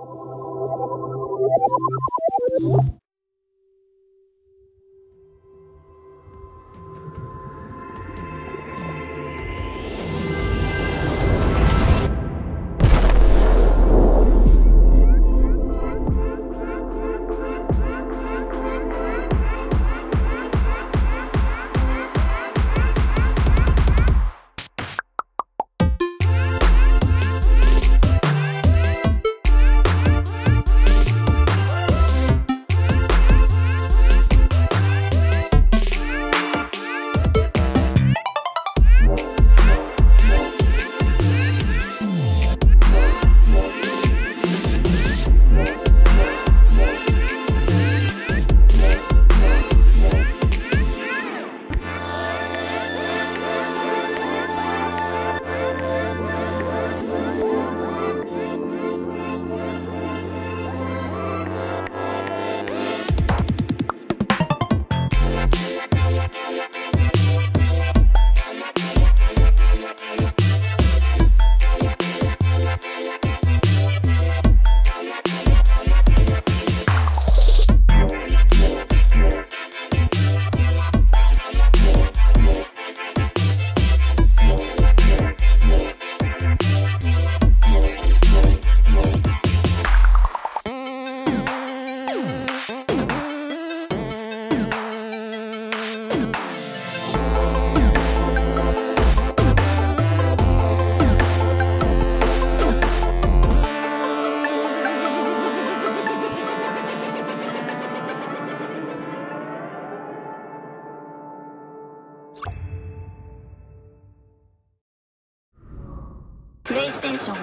プレ英雄。